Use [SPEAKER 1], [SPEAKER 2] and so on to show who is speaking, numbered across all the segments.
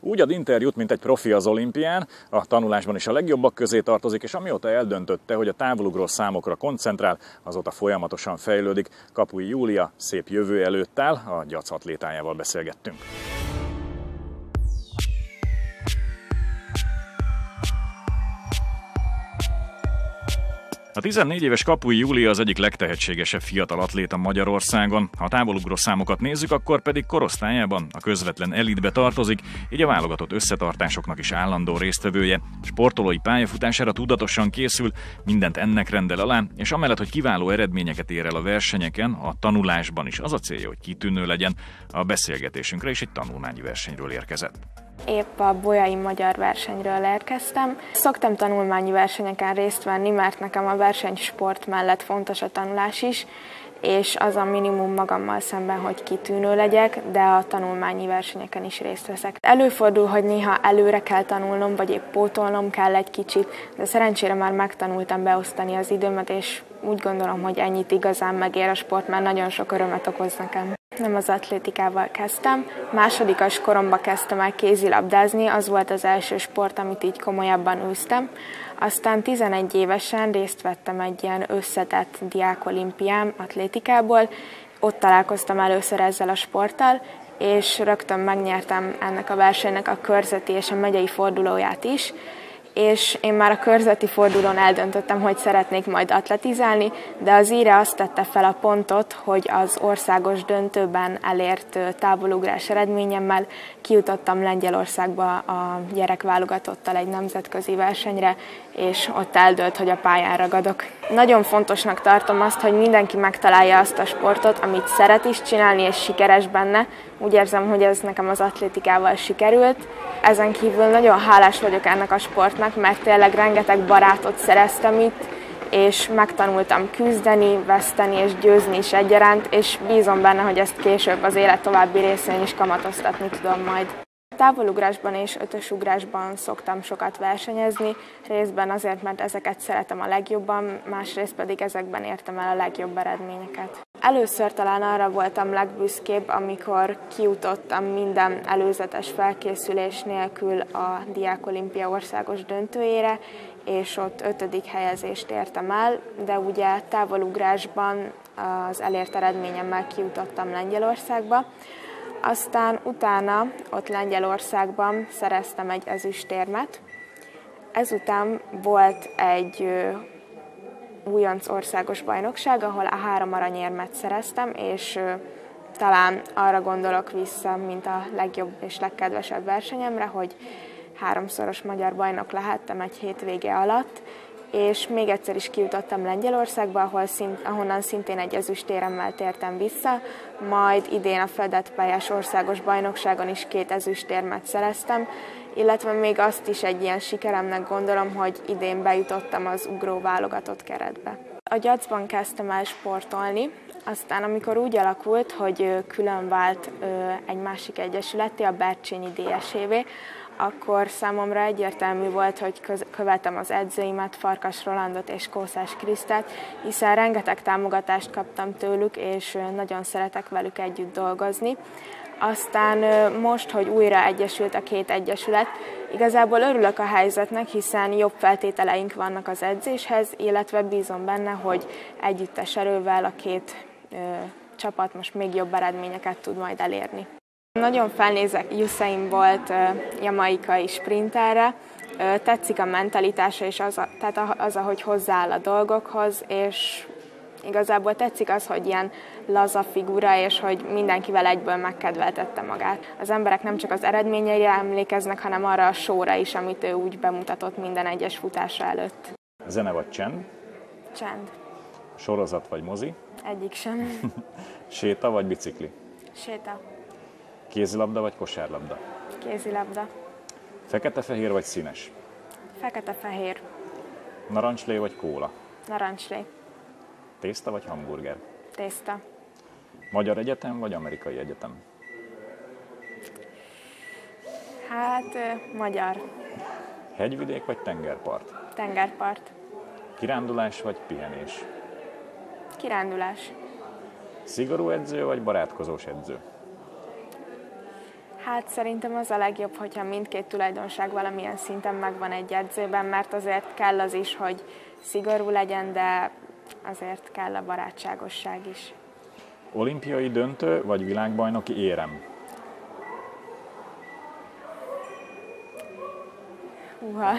[SPEAKER 1] Úgy ad interjút, mint egy profi az olimpián, a tanulásban is a legjobbak közé tartozik, és amióta eldöntötte, hogy a távolugró számokra koncentrál, azóta folyamatosan fejlődik. Kapui Júlia szép jövő előtt áll, a Gyac atlétájával beszélgettünk. A 14 éves Kapui Júlia az egyik legtehetségesebb fiatal atléta Magyarországon. Ha a távolugró számokat nézzük, akkor pedig korosztályában a közvetlen elitbe tartozik, így a válogatott összetartásoknak is állandó résztvevője. Sportolói pályafutására tudatosan készül, mindent ennek rendel alá, és amellett, hogy kiváló eredményeket ér el a versenyeken, a tanulásban is az a célja, hogy kitűnő legyen. A beszélgetésünkre is egy tanulmányi versenyről érkezett.
[SPEAKER 2] Épp a Bolyai Magyar versenyről érkeztem. Szoktam tanulmányi versenyeken részt venni, mert nekem a versenysport mellett fontos a tanulás is, és az a minimum magammal szemben, hogy kitűnő legyek, de a tanulmányi versenyeken is részt veszek. Előfordul, hogy néha előre kell tanulnom, vagy épp pótolnom kell egy kicsit, de szerencsére már megtanultam beosztani az időmet, és úgy gondolom, hogy ennyit igazán megér a sport, mert nagyon sok örömet okoz nekem. Nem az atlétikával kezdtem. Másodikas koromban kezdtem el kézilabdázni, az volt az első sport, amit így komolyabban űztem. Aztán 11 évesen részt vettem egy ilyen összetett diákolimpián atlétikából, ott találkoztam először ezzel a sporttal, és rögtön megnyertem ennek a versenynek a körzeti és a megyei fordulóját is, és én már a körzeti fordulón eldöntöttem, hogy szeretnék majd atletizálni, de az íre azt tette fel a pontot, hogy az országos döntőben elért távolugrás eredményemmel kijutottam Lengyelországba a gyerekválogatottal egy nemzetközi versenyre, és ott eldőlt, hogy a pályán ragadok. Nagyon fontosnak tartom azt, hogy mindenki megtalálja azt a sportot, amit szeret is csinálni, és sikeres benne. Úgy érzem, hogy ez nekem az atlétikával sikerült. Ezen kívül nagyon hálás vagyok ennek a sportnak, mert tényleg rengeteg barátot szereztem itt, és megtanultam küzdeni, veszteni és győzni is egyaránt, és bízom benne, hogy ezt később az élet további részén is kamatoztatni tudom majd. Távolugrásban és ötösugrásban szoktam sokat versenyezni, részben azért, mert ezeket szeretem a legjobban, másrészt pedig ezekben értem el a legjobb eredményeket. Először talán arra voltam legbüszkébb, amikor kiutottam minden előzetes felkészülés nélkül a Diák Olimpia országos döntőjére, és ott ötödik helyezést értem el, de ugye távolugrásban az elért eredményemmel kiutottam Lengyelországba. Aztán utána ott Lengyelországban szereztem egy ezüstérmet. Ezután volt egy újonc országos bajnokság, ahol a három aranyérmet szereztem, és talán arra gondolok vissza, mint a legjobb és legkedvesebb versenyemre, hogy háromszoros magyar bajnok lehettem egy hétvége alatt, és még egyszer is kijutottam Lengyelországba, ahol szint, ahonnan szintén egy ezüstéremmel tértem vissza, majd idén a fedett pályás országos bajnokságon is két ezüstérmet szereztem, illetve még azt is egy ilyen sikeremnek gondolom, hogy idén bejutottam az ugró válogatott keretbe. A gyacban kezdtem el sportolni, aztán amikor úgy alakult, hogy külön vált egy másik egyesületé, a Bercsényi DSEV, akkor számomra egyértelmű volt, hogy követem az edzőimet, Farkas Rolandot és Kószás Krisztát, hiszen rengeteg támogatást kaptam tőlük, és nagyon szeretek velük együtt dolgozni. Aztán most, hogy újra egyesült a két egyesület, igazából örülök a helyzetnek, hiszen jobb feltételeink vannak az edzéshez, illetve bízom benne, hogy együttes erővel a két ö, csapat most még jobb eredményeket tud majd elérni. Nagyon felnézek Usain Bolt jamaikai sprinterre, tetszik a mentalitása és az, a, tehát az, ahogy hozzááll a dolgokhoz, és igazából tetszik az, hogy ilyen laza figura, és hogy mindenkivel egyből megkedveltette magát. Az emberek nem csak az eredményeire emlékeznek, hanem arra a sóra is, amit ő úgy bemutatott minden egyes futása előtt.
[SPEAKER 1] Zene vagy csend?
[SPEAKER 2] Csend.
[SPEAKER 1] Sorozat vagy mozi?
[SPEAKER 2] Egyik sem.
[SPEAKER 1] Séta vagy bicikli?
[SPEAKER 2] Séta.
[SPEAKER 1] Kézilabda vagy kosárlabda?
[SPEAKER 2] Kézilabda.
[SPEAKER 1] Fekete-fehér vagy színes?
[SPEAKER 2] Fekete-fehér.
[SPEAKER 1] Narancslé vagy kóla?
[SPEAKER 2] Narancslé.
[SPEAKER 1] Tészta vagy hamburger?
[SPEAKER 2] Tészta.
[SPEAKER 1] Magyar egyetem vagy amerikai egyetem?
[SPEAKER 2] Hát, magyar.
[SPEAKER 1] Hegyvidék vagy tengerpart?
[SPEAKER 2] Tengerpart.
[SPEAKER 1] Kirándulás vagy pihenés?
[SPEAKER 2] Kirándulás.
[SPEAKER 1] Szigorú edző vagy barátkozós edző?
[SPEAKER 2] Hát szerintem az a legjobb, hogyha mindkét tulajdonság valamilyen szinten megvan egy edzőben, mert azért kell az is, hogy szigorú legyen, de azért kell a barátságosság is.
[SPEAKER 1] Olimpiai döntő vagy világbajnoki érem?
[SPEAKER 2] Uha.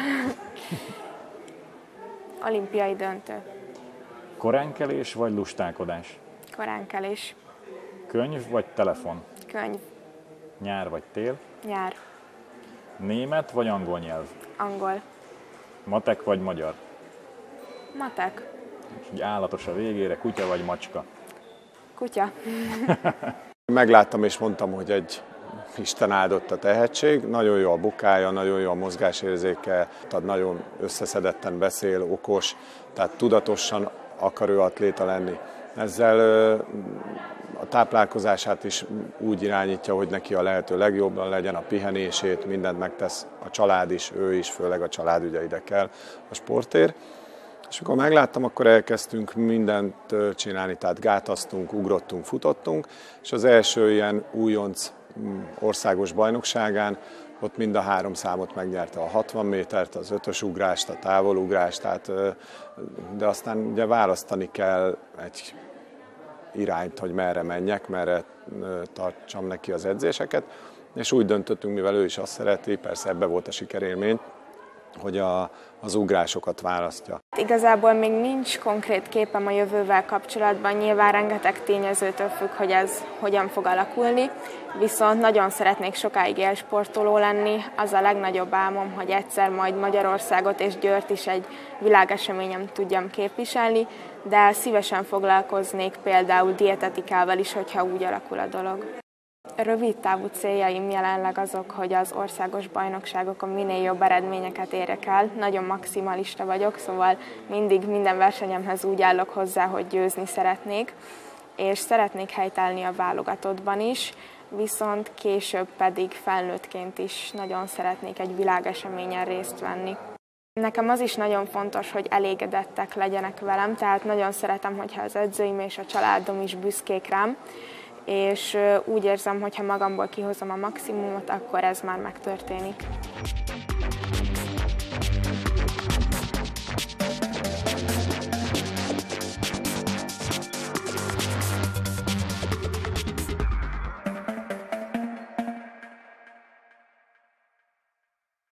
[SPEAKER 2] Olimpiai döntő.
[SPEAKER 1] Koránkelés vagy lustálkodás?
[SPEAKER 2] Koránkelés.
[SPEAKER 1] Könyv vagy telefon?
[SPEAKER 2] Könyv.
[SPEAKER 1] Nyár vagy tél?
[SPEAKER 2] Nyár.
[SPEAKER 1] Német vagy angol nyelv?
[SPEAKER 2] Angol.
[SPEAKER 1] Matek vagy magyar?
[SPEAKER 2] Matek.
[SPEAKER 1] És így állatos a végére, kutya vagy macska?
[SPEAKER 2] Kutya.
[SPEAKER 3] Megláttam és mondtam, hogy egy Isten áldott a tehetség, nagyon jó a bukája, nagyon jó a mozgásérzéke, tehát nagyon összeszedetten beszél, okos, tehát tudatosan akar ő atléta lenni. Ezzel táplálkozását is úgy irányítja, hogy neki a lehető legjobban legyen a pihenését, mindent megtesz a család is, ő is, főleg a család ugye ide kell a sportér. És akkor megláttam, akkor elkezdtünk mindent csinálni, tehát gátaztunk, ugrottunk, futottunk, és az első ilyen újonc mm, országos bajnokságán ott mind a három számot megnyerte a 60 métert, az ötös ugrást, a távolugrást, tehát, de aztán ugye választani kell egy irányt, hogy merre menjek, merre tartsam neki az edzéseket, és úgy döntöttünk, mivel ő is azt szereti, persze ebbe volt a sikerélmény, hogy a, az ugrásokat választja.
[SPEAKER 2] Igazából még nincs konkrét képem a jövővel kapcsolatban, nyilván rengeteg tényezőtől függ, hogy ez hogyan fog alakulni, viszont nagyon szeretnék sokáig élsportoló lenni. Az a legnagyobb álmom, hogy egyszer majd Magyarországot és Győrt is egy világeseményem tudjam képviselni, de szívesen foglalkoznék például dietetikával is, hogyha úgy alakul a dolog. Rövid távú céljaim jelenleg azok, hogy az országos bajnokságokon minél jobb eredményeket érek el. Nagyon maximalista vagyok, szóval mindig minden versenyemhez úgy állok hozzá, hogy győzni szeretnék, és szeretnék helytállni a válogatottban is, viszont később pedig felnőttként is nagyon szeretnék egy világeseményen részt venni. Nekem az is nagyon fontos, hogy elégedettek legyenek velem, tehát nagyon szeretem, hogyha az edzőim és a családom is büszkék rám, és úgy érzem, hogy ha magamból kihozom a maximumot, akkor ez már megtörténik.